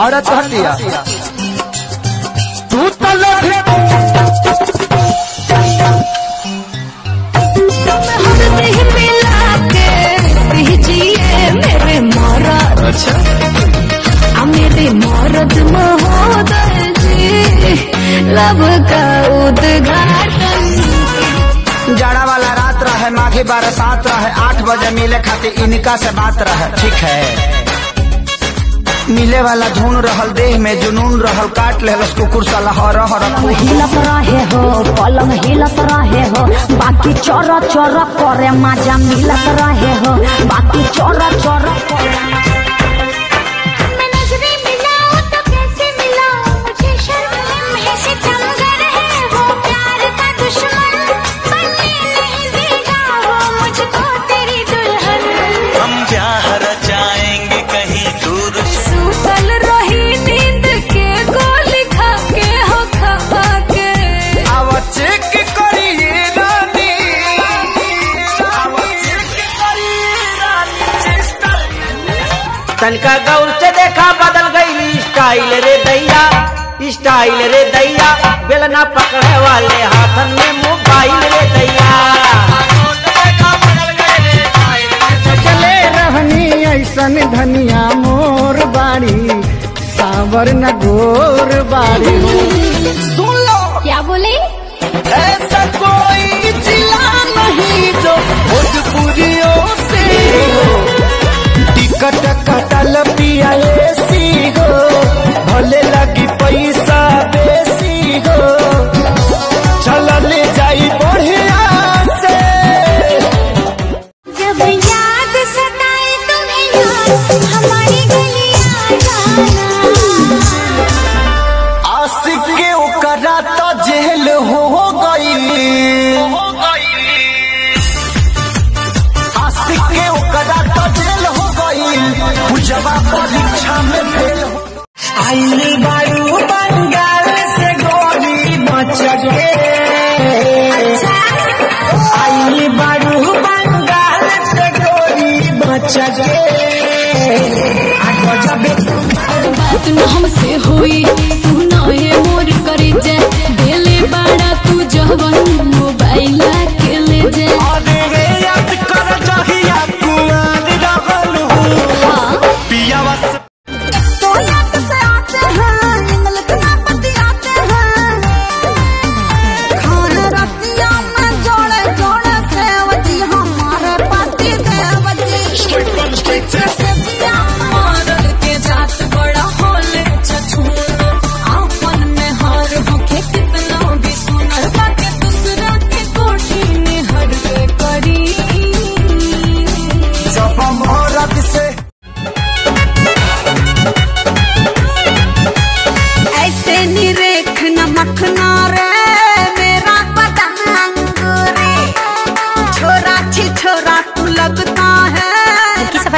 कह दिया। तू तो मेरे मरद। अच्छा। आ मेरे मरद महोदय जी लब का उद्घाटन। जाड़ा वाला रात रहे माघी बरसात रहे आठ बजे मिले खातिर इनका से बात रहे ठीक है? मिले वाला धुन रहल देह में जुनून रहल काट ले कुकुर साला हर हर हिलत रहे हो, पलंग हिलत रहे हो, बाकी चोर चोर करे मज़ा मिलत रहे हो, बाकी तनका गौर से देखा बदल गई स्टाइल रे दैया स्टाइल रे दैया बेलना पकड़े वाले हाथन में मोबाइल रे दैया। चले रहनी ऐसन धनिया मोर बाड़ी सावर न गोर बाड़ी। सुन लो। क्या बोले? कटल पिया एसी लगी पैसा बेसी हो गोली आज जब बात हमसे हुई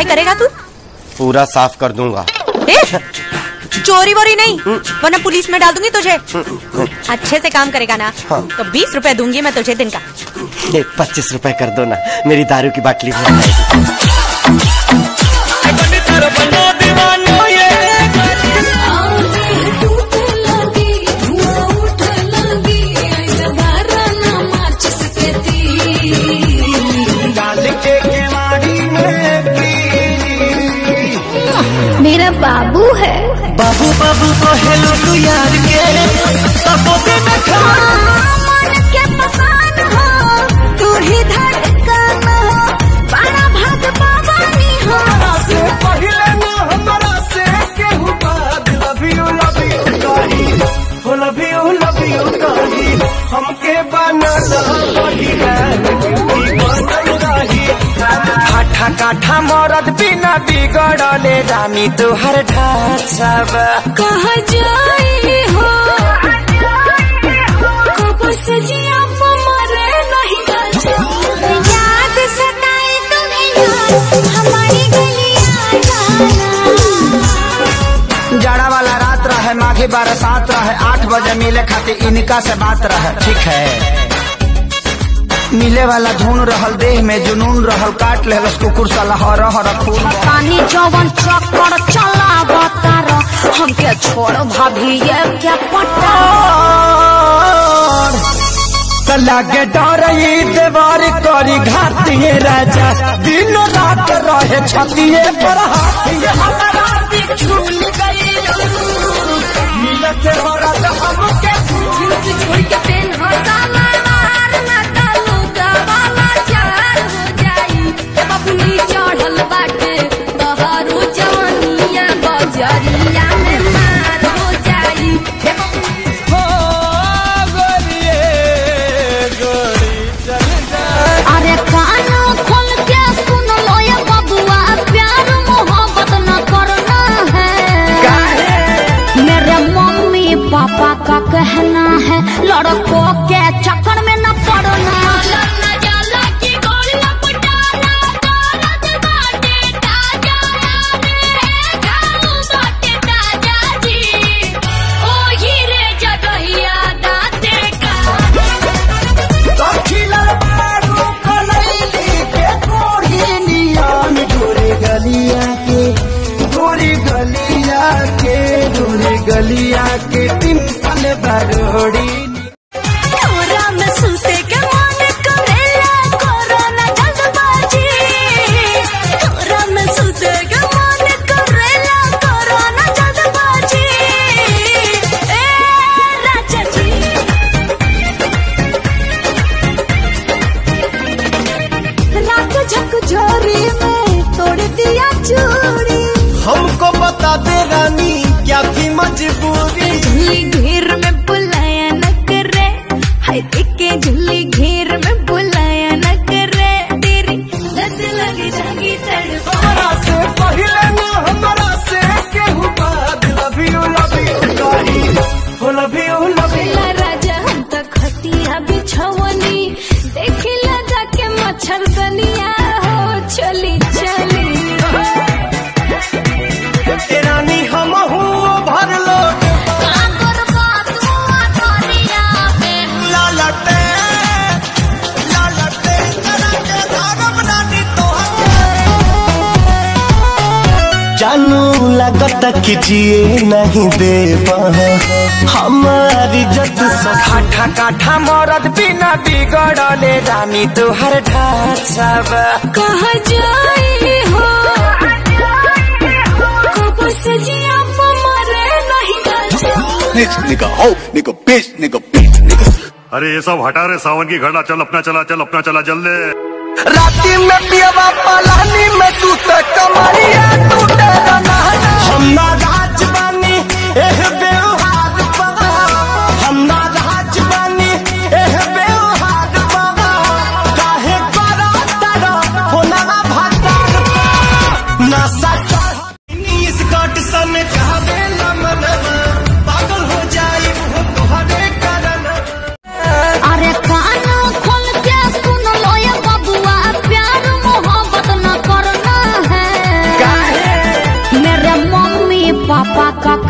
सफ़ाई करेगा तू? पूरा साफ़ कर दूँगा। ए, चोरी वोरी नहीं वरना पुलिस में डाल दूँगी तुझे। अच्छे से काम करेगा ना हाँ। तो बीस रुपए दूँगी मैं तुझे दिन का। पच्चीस रुपए कर दो ना मेरी दारू की बाटली बाबू है। बाबू बाबू को हेलो तू यार के। सबो दिन खा मन के पसान काठा मरद बिना बिगड़ले रानी तुहर ढांचा बा कहा जाए हो? कब सजिया जाड़ा वाला रात रहे माघी बरसात रहे आठ बजे मिले खातिर इनका से बात रहे ठीक है? मिले वाला धुन रहल देह में जुनून रहल काट ले कुकुर साला हर हर खून। पानी जवन चक्कर चला बतार हम क्या छोड़ो भाभी ये क्या पटा लागे डर देवार करी घातिए राजा। दिन रात रहे छतिए पर हाथिए हमको बता दे रानी क्या थी मजबूरी? लगत कि जिए नहीं दे हमारी जत काठा काठा मरद बिना बिगड़ले रानी तुहर ढांचब कहा जाई हो? कब से जिया मरे नहीं ho, nigga, bitch, nigga, bitch, nigga. अरे ये सब हटा रहे सावन की घड़ा चल अपना चला चल अपना चला जल्दी राती में पियवा पलानी में तू कमरिया टूटे हम ना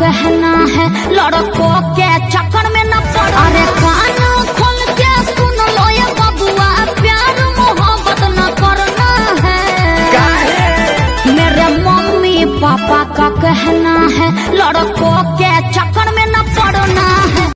कहना है लड़कों के चक्कर में न पड़। अरे कान खोल के सुन लो ये बबुआ प्यार मोहब्बत न करना है। मेरे मम्मी पापा का कहना है लड़कों के चक्कर में न पड़ना है।